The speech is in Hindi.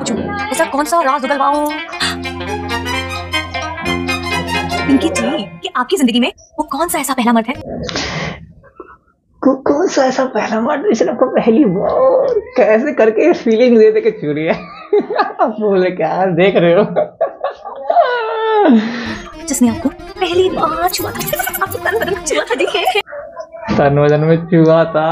पूछूँ ऐसा कौन सा राज उगलवाऊं पिंकी जी कि आपकी ज़िंदगी में वो कौन सा ऐसा पहला मर्द है? को, कौन सा ऐसा पहला मर्द जिसने आपको पहली बार कैसे करके फीलिंग दे दे के चुरी है? आप बोले क्या? देख रहे हो। जिसने आपको पहली बार छुआ था। आपको तन बदन छुआ था देखे तन बदन में छुआ था।